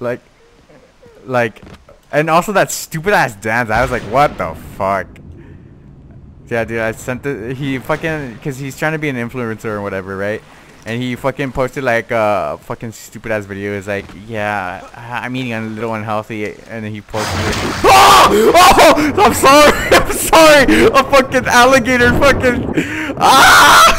Like, like, and also that stupid ass dance. I was like, what the fuck? Yeah, dude, I sent it. He fucking, cause he's trying to be an influencer or whatever, right? And he fucking posted like a fucking stupid ass video. It's like, yeah, I'm eating a little unhealthy, and then he posted it. Oh! oh! I'm sorry. I'm sorry. A fucking alligator fucking. Ah!